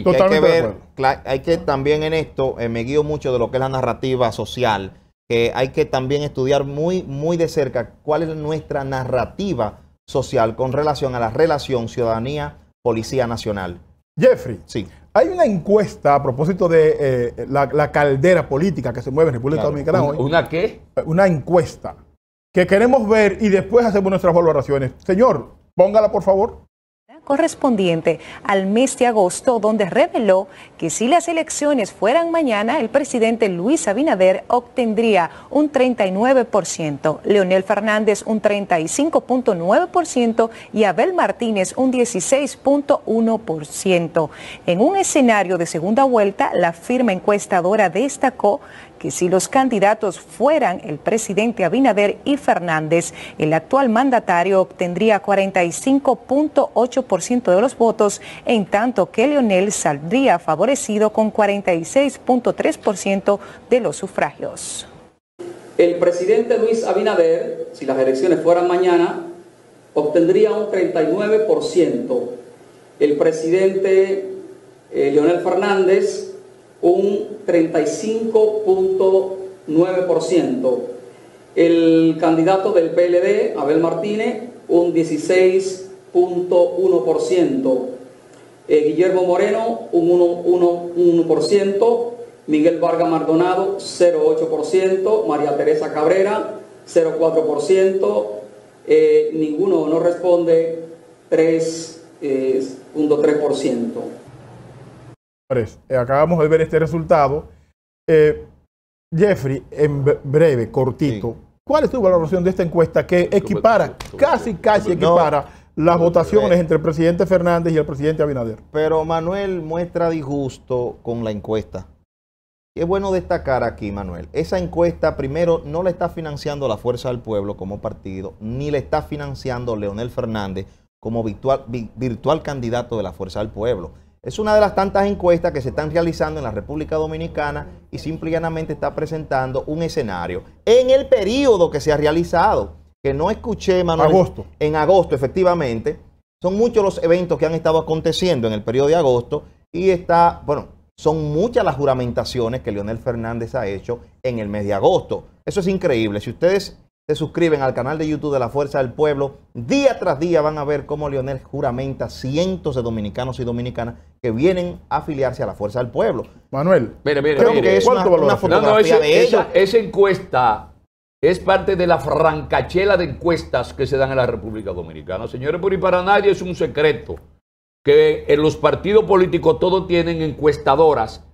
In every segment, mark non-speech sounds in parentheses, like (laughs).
hay que ver, hay que también en esto, eh, me guío mucho de lo que es la narrativa social, que hay que también estudiar muy, muy de cerca cuál es nuestra narrativa social con relación a la relación ciudadanía-policía nacional. Jeffrey, sí. Hay una encuesta a propósito de eh, la, caldera política que se mueve en República Dominicana hoy. ¿Una qué? Una encuesta que queremos ver y después hacemos nuestras valoraciones. Señor, póngala por favor correspondiente al mes de agosto, donde reveló que si las elecciones fueran mañana, el presidente Luis Abinader obtendría un 39%, Leonel Fernández un 35.9% y Abel Martínez un 16.1%. En un escenario de segunda vuelta, la firma encuestadora destacó que si los candidatos fueran el presidente Abinader y Fernández, el actual mandatario obtendría 45.8% de los votos, en tanto que Leonel saldría favorecido con 46.3% de los sufragios. El presidente Luis Abinader, si las elecciones fueran mañana, obtendría un 39%. El presidente eh, Leonel Fernández un 35.9%. El candidato del PLD, Abel Martínez, un 16.1%. Eh, Guillermo Moreno, un 1%. Miguel Vargas Mardonado, 0,8%. María Teresa Cabrera, 0,4%. Eh, ninguno no responde, 3.3%. Eh, acabamos de ver este resultado. Eh, Jeffrey, en breve, cortito, ¿cuál es tu valoración de esta encuesta que equipara, casi, casi equipara las votaciones entre el presidente Fernández y el presidente Abinader? Pero Manuel muestra disgusto con la encuesta. es bueno destacar aquí, Manuel, esa encuesta primero no la está financiando la Fuerza del Pueblo como partido, ni le está financiando Leonel Fernández como virtual, virtual candidato de la Fuerza del Pueblo. Es una de las tantas encuestas que se están realizando en la República Dominicana y simplemente está presentando un escenario en el periodo que se ha realizado, que no escuché, Manuel. Agosto. En agosto, efectivamente. Son muchos los eventos que han estado aconteciendo en el periodo de agosto y está, bueno, son muchas las juramentaciones que Leonel Fernández ha hecho en el mes de agosto. Eso es increíble. Si ustedes se suscriben al canal de YouTube de la Fuerza del Pueblo, día tras día van a ver cómo Leonel juramenta cientos de dominicanos y dominicanas que vienen a afiliarse a la Fuerza del Pueblo. Manuel, mire, mire, creo que es una, fotografía de esa, esa encuesta es parte de la francachela de encuestas que se dan en la República Dominicana. Señores, por y para nadie es un secreto que en los partidos políticos todos tienen encuestadoras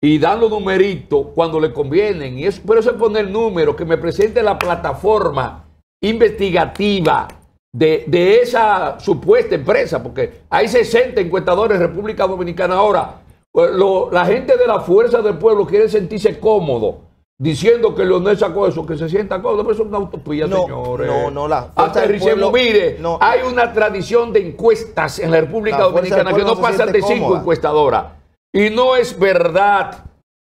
y dan los numeritos cuando le convienen. Y eso, por eso es poner número, que me presente la plataforma investigativa de, esa supuesta empresa, porque hay 60 encuestadores en República Dominicana ahora. Pues, la gente de la fuerza del pueblo quiere sentirse cómodo diciendo que Leonel sacó eso, que se sienta cómodo, pero eso es una utopía, señores. No, no, la del pueblo, mire, hay una tradición de encuestas en la República Dominicana que no pasan de cinco encuestadoras. Y no es verdad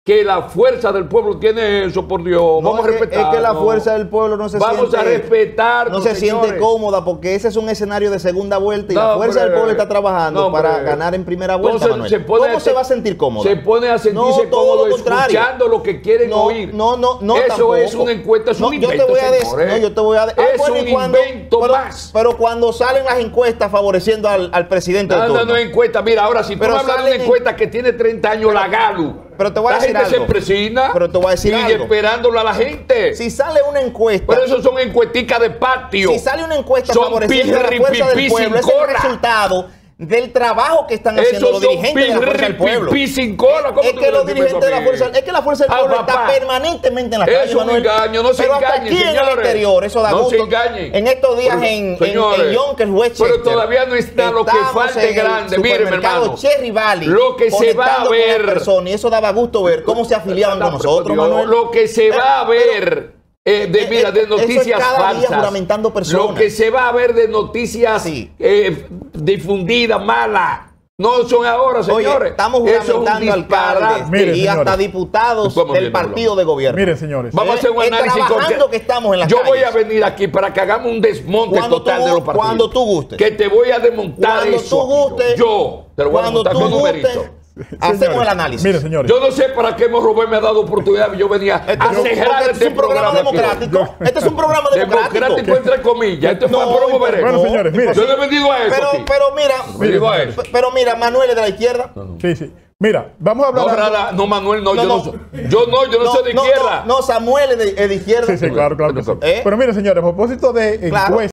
que la fuerza del pueblo tiene eso, por Dios. Vamos a respetar. Es que la fuerza del pueblo no se Vamos siente. a respetar. No se siente cómoda porque ese es un escenario de segunda vuelta y la fuerza del pueblo está trabajando para ganar en primera vuelta. Se ¿Cómo se va a sentir cómodo? Se pone a sentirse cómodo escuchando lo que quieren oír. No, no, no. Eso es una encuesta, es un invento. Yo te voy a decir. No, yo te voy a decir. Es un invento más. Pero cuando salen las encuestas favoreciendo al, presidente. No, no, no encuesta. Mira, ahora si tú hablas de una encuesta que tiene 30 años, la GALU pero te voy a la decir gente se presina. Pero te voy a decir sigue esperándolo a la gente. Si sale una encuesta. Pero eso son encuesticas de patio. Si sale una encuesta favoreciendo a la fuerza del pueblo, es el resultado del trabajo que están haciendo los dirigentes de la Fuerza del Pueblo. es, que los dirigentes de la Fuerza, es que la Fuerza del Pueblo está permanentemente en la calle. Eso engaño, no se Pero hasta aquí en el exterior, eso da no gusto. En estos días en, Yonkers, Westchester. Pero todavía no está lo que falta grande. Mire, mi hermano. Cherry Valley. Lo que se va a ver. y eso daba gusto ver cómo se afiliaban con (laughs) nosotros. Lo que se va a ver eh, de, mira, de noticias falsas. Lo que se va a ver de noticias eh, difundidas, malas no son ahora, señores. estamos juramentando alcaldes y hasta diputados del partido de gobierno. Miren, señores. Vamos a hacer un análisis que estamos en Yo voy a venir aquí para que hagamos un desmonte total de los partidos. Cuando tú gustes. Que te voy a desmontar cuando eso. Tú gustes, yo te lo voy a desmontar con numeritos. (laughs) Hacemos el análisis. Mire, señores. Yo no sé para qué Morrobé me ha dado oportunidad. Yo venía Este, a cejar este es un programa democrático. Este es un programa (laughs) democrático. Democrático entre comillas. Esto fue No, a promover. Bueno, señores, mire. Yo le he vendido a eso. Pero, pero mira, digo a eso. pero mira, Manuel es de la izquierda. Sí, sí. Mira, vamos a hablar. No, no, Manuel, no, No, yo no, no. soy. Yo no, yo no, soy de izquierda. No, no, Samuel es de, es de izquierda. Sí, sí, claro, claro que sí. ¿Eh? Pero mire, señores, a propósito de Claro. encuestas.